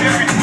Every